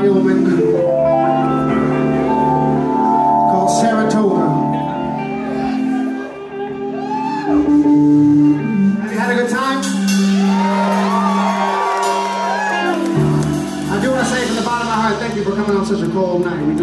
Wyoming called Saratoga. Have you had a good time? I do want to say from the bottom of my heart, thank you for coming on such a cold night.